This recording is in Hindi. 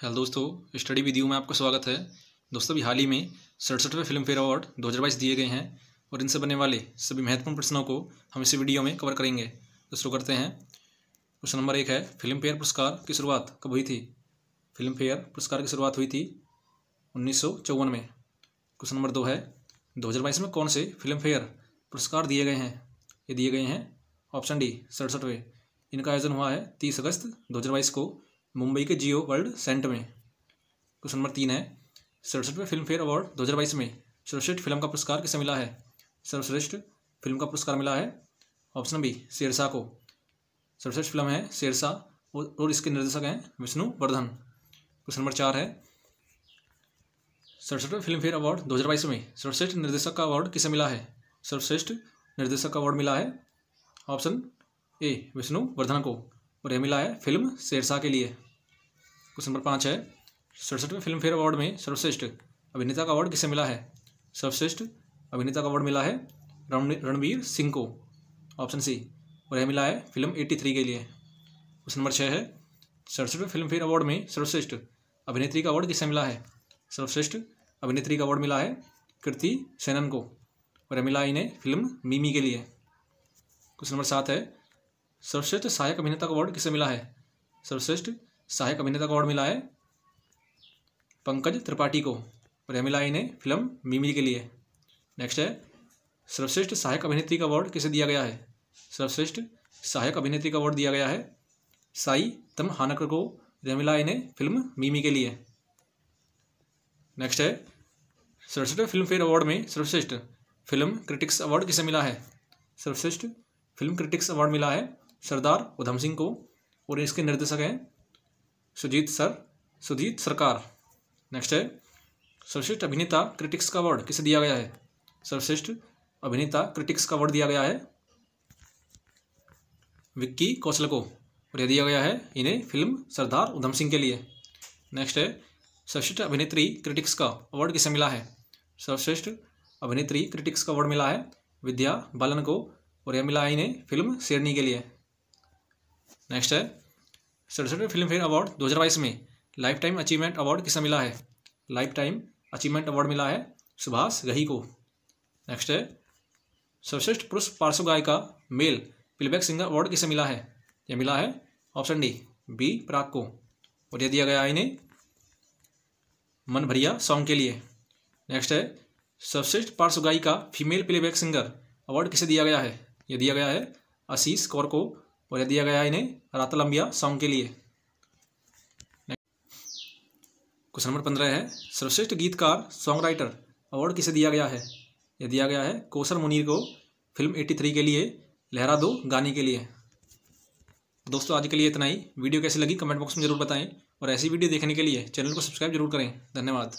हेलो दोस्तों, स्टडी विदियो में आपका स्वागत है। दोस्तों, अभी हाल ही में सड़सठवें फ़िल्म फेयर अवार्ड दो हज़ार बाईस दिए गए हैं और इनसे बनने वाले सभी महत्वपूर्ण प्रश्नों को हम इस वीडियो में कवर करेंगे। तो शुरू करते हैं। क्वेश्चन नंबर एक है, फ़िल्म फेयर पुरस्कार की शुरुआत कब हुई थी? फ़िल्म फेयर पुरस्कार की शुरुआत हुई थी उन्नीस सौ चौवन में। क्वेश्चन नंबर दो है, दो हज़ार बाईस में कौन से फ़िल्म फेयर पुरस्कार दिए गए हैं? ये दिए गए हैं ऑप्शन डी, सड़सठवें। इनका आयोजन हुआ है तीस अगस्त दो हज़ार बाईस को। मुंबई के जियो वर्ल्ड सेंट में, क्वेश्चन नंबर तीन है सड़सठवें फ़िल्म फेयर अवार्ड दो हज़ार बाईस में सर्वश्रेष्ठ फ़िल्म का पुरस्कार किसे मिला है? सर्वश्रेष्ठ फ़िल्म का पुरस्कार मिला है ऑप्शन बी, शेरशाह को। सर्वश्रेष्ठ फ़िल्म है शेरशाह और इसके निर्देशक हैं विष्णु वर्धन। क्वेश्चन नंबर चार है सड़सठवें फ़िल्म फेयर अवार्ड दो हज़ार बाईस में सर्वश्रेष्ठ निर्देशक का अवार्ड किसे मिला है? सर्वश्रेष्ठ निर्देशक का अवार्ड मिला है ऑप्शन ए, विष्णु वर्धन को। और यह मिला है फ़िल्म शेरशाह के लिए। क्वेश्चन नंबर पाँच है। सड़सठवें फ़िल्म फेयर अवार्ड में सर्वश्रेष्ठ अभिनेता का अवार्ड किसे मिला है? सर्वश्रेष्ठ अभिनेता का अवार्ड मिला है रणवीर सिंह को। Option C. और यह मिला है फ़िल्म एट्टी थ्री के लिए। क्वेश्चन नंबर छः है। सड़सठवें फ़िल्म फेयर अवार्ड में सर्वश्रेष्ठ अभिनेत्री का अवार्ड किसे मिला है? सर्वश्रेष्ठ अभिनेत्री का अवार्ड मिला है कृति सेनन को। और यह मिला इन्हें फ़िल्म मीमी के लिए। क्वेश्चन नंबर सात है। सर्वश्रेष्ठ सहायक अभिनेता का अवार्ड किसे मिला है? सर्वश्रेष्ठ सहायक अभिनेता का अवार्ड मिला है पंकज त्रिपाठी को। और यह मिला इन्हें फ़िल्म मिमी के लिए। नेक्स्ट है, सर्वश्रेष्ठ सहायक अभिनेत्री का अवार्ड किसे दिया गया है? सर्वश्रेष्ठ सहायक अभिनेत्री का अवार्ड दिया गया है साई तम हानकर को। यह मिला इन्हें फ़िल्म मीमी के लिए। नेक्स्ट है, सर्वश्रेष्ठ फ़िल्म फेयर अवार्ड में सर्वश्रेष्ठ फ़िल्म क्रिटिक्स अवार्ड किसे मिला है? सर्वश्रेष्ठ फ़िल्म क्रिटिक्स अवार्ड मिला है सरदार उधम सिंह को और इसके निर्देशक हैं सुजीत सर, सुजीत सरकार। नेक्स्ट है, सर्वश्रेष्ठ अभिनेता क्रिटिक्स का अवार्ड किसे दिया गया है? सर्वश्रेष्ठ अभिनेता क्रिटिक्स का अवार्ड दिया गया है विक्की कौशल को और यह दिया गया है इन्हें फ़िल्म सरदार उधम सिंह के लिए। नेक्स्ट है, सर्वश्रेष्ठ अभिनेत्री क्रिटिक्स का अवार्ड किसे मिला है? सर्वश्रेष्ठ अभिनेत्री क्रिटिक्स का अवार्ड मिला है विद्या बालन को और यह मिला है इन्हें फ़िल्म शेरनी के लिए। नेक्स्ट है सड़सठवें फ़िल्म फेयर अवार्ड दो हज़ार बाईस में लाइफ टाइम अचीवमेंट अवार्ड किसे मिला है? लाइफ टाइम अचीवमेंट अवार्ड मिला है सुभाष गही को। नेक्स्ट है, सर्वश्रेष्ठ पुरुष पार्श्व गायिका मेल प्लेबैक सिंगर अवार्ड किसे मिला है? यह मिला है ऑप्शन डी, बी प्राक को। और यह दिया गया है इन्हें मन भरिया सॉन्ग के लिए। नेक्स्ट है, सर्वश्रेष्ठ पार्श्व गायिका फीमेल प्लेबैक सिंगर अवार्ड किसे दिया गया है? यह दिया गया है आशीष कौर को। और यह दिया गया इन्हें रात लंबिया सॉन्ग के लिए। क्वेश्चन नंबर पंद्रह है, सर्वश्रेष्ठ गीतकार सॉन्ग राइटर अवार्ड किसे दिया गया है? यह दिया गया है कौशल मुनीर को फ़िल्म एट्टी थ्री के लिए, लहरा दो गाने के लिए। दोस्तों, आज के लिए इतना ही। वीडियो कैसी लगी, कमेंट बॉक्स में ज़रूर बताएँ और ऐसी वीडियो देखने के लिए चैनल को सब्सक्राइब ज़रूर करें। धन्यवाद।